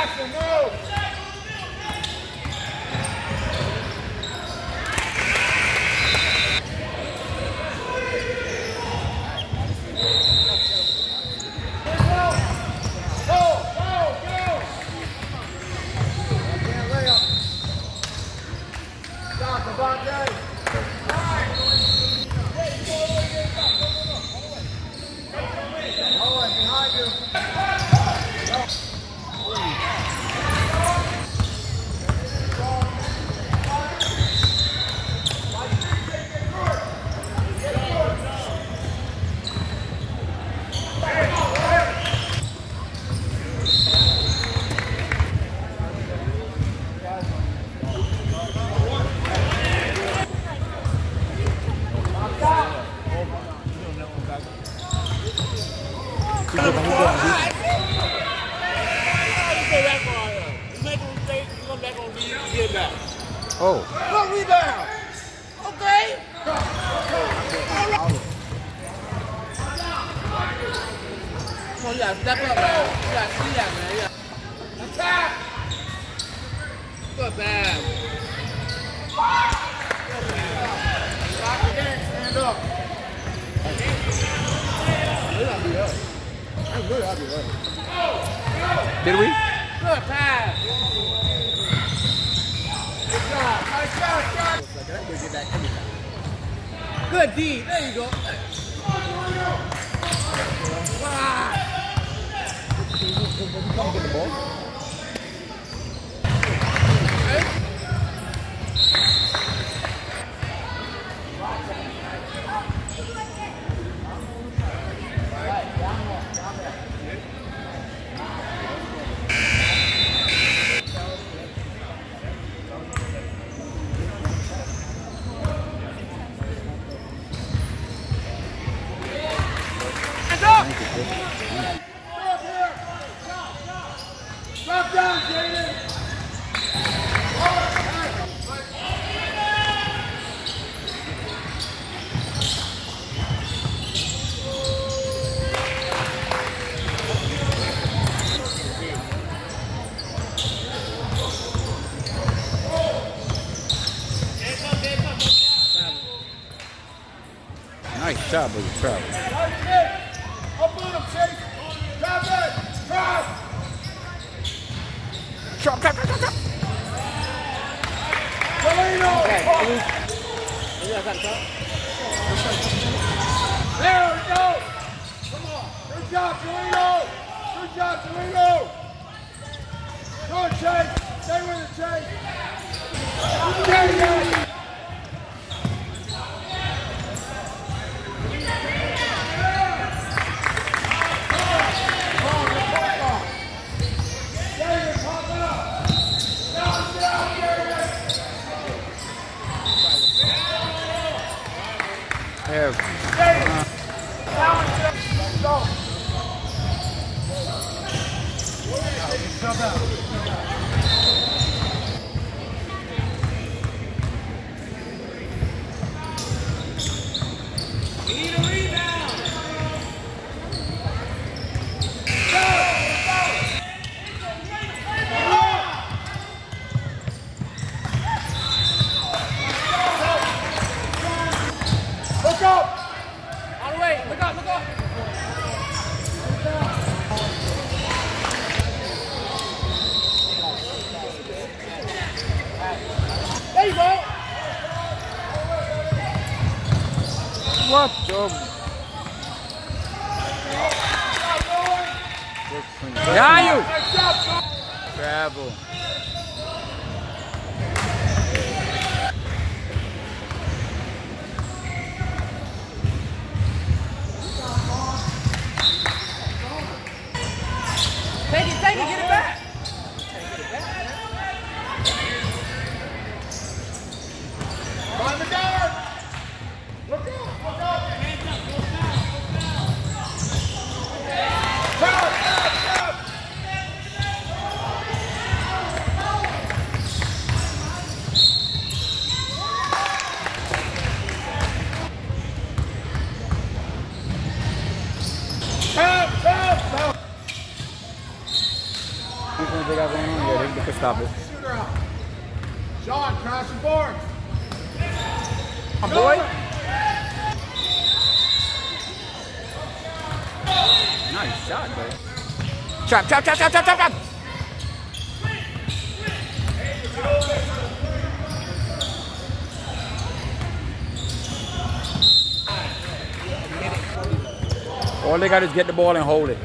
Vai, fumando! Oh. Okay. Come on, you gotta man. See that, man. Attack. Good bad. Lock it in. Stand up. Did we? Good pass. Good job. Nice shot, shot. Good D. There you go. Nice shot, but you travel. Good job, Polino. Good job, Polino. Good, Chase. Stay with it, Chase. Okay, guys. Yeah. Look up. All the way. Look up, look up. There you go. What the? Yeah, you. Nice job, son. Travel. Take it, take it, get it back. Find the guard. Look up. Look up. Foul, foul, foul. Foul, foul, foul. they got going on, yeah, they, they can stop it. Shooter out. Sean, cross the board. Come on, boy. Nice shot, bro. Trap, trap, trap, trap, trap, trap, trap. All they got is get the ball and hold it.